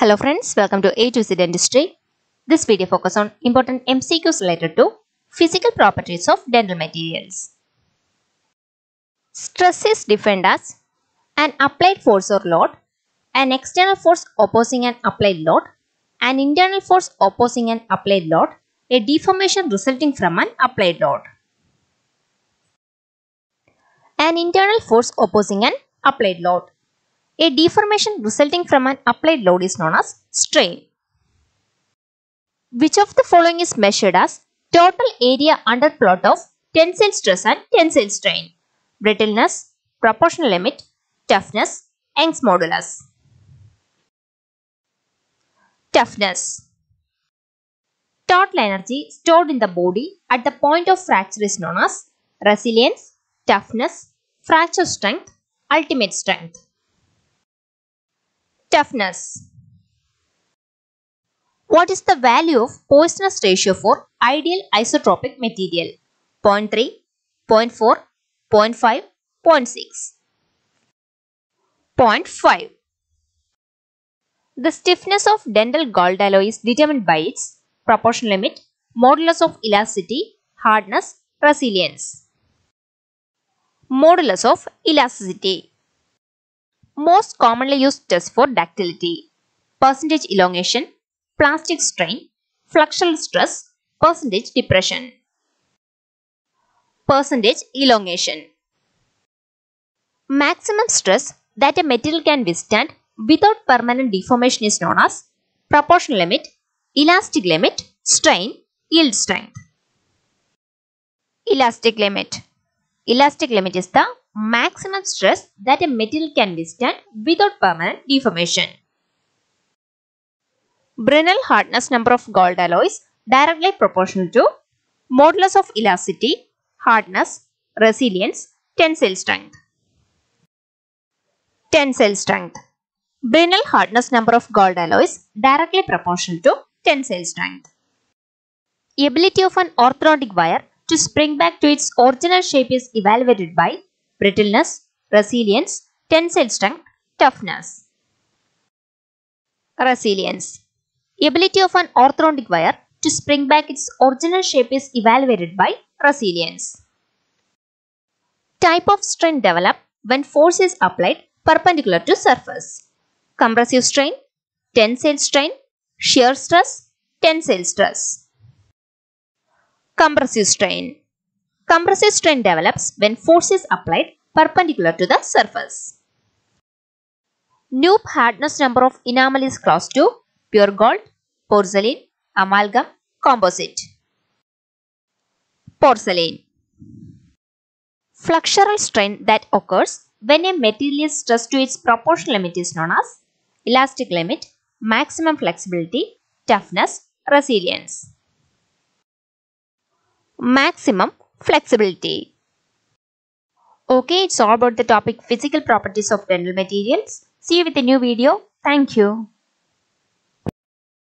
Hello friends, welcome to A to Z Dentistry. This video focus on important MCQs related to physical properties of dental materials. Stress is defined as an applied force or load, an external force opposing an applied load, an internal force opposing an applied load, a deformation resulting from an applied load. An internal force opposing an applied load. A deformation resulting from an applied load is known as strain. Which of the following is measured as total area under plot of tensile stress and tensile strain? Brittleness, proportional limit, toughness, Young's modulus. Toughness. Total energy stored in the body at the point of fracture is known as resilience, toughness, fracture strength, ultimate strength. Toughness. What is the value of Poisson's ratio for ideal isotropic material? 0.3, 0.4, 0.5, 0.6. 0.5. The stiffness of dental gold alloy is determined by its proportion limit, modulus of elasticity, hardness, resilience. Modulus of elasticity. Most commonly used test for ductility. Percentage elongation, plastic strain, flexural stress, percentage depression. Percentage elongation. Maximum stress that a material can withstand without permanent deformation is known as proportional limit, elastic limit, strain, yield strength. Elastic limit. Elastic limit is the maximum stress that a metal can withstand without permanent deformation. Brinell hardness number of gold alloys directly proportional to modulus of elasticity, hardness, resilience, tensile strength. Tensile strength. Brinell hardness number of gold alloys directly proportional to tensile strength. Ability of an orthodontic wire to spring back to its original shape is evaluated by brittleness, resilience, tensile strength, toughness. Resilience. Ability of an orthodontic wire to spring back its original shape is evaluated by resilience. Type of strain developed when force is applied perpendicular to surface. Compressive strain, tensile strain, shear stress, tensile stress. Compressive strain. Compressive strain develops when force is applied perpendicular to the surface. Knoop hardness number of enamel is close to pure gold, porcelain, amalgam, composite. Porcelain. Flexural strain that occurs when a material is stressed to its proportional limit is known as elastic limit, maximum flexibility, toughness, resilience. Maximum flexibility. Okay, it's all about the topic physical properties of dental materials. See you with a new video. Thank you.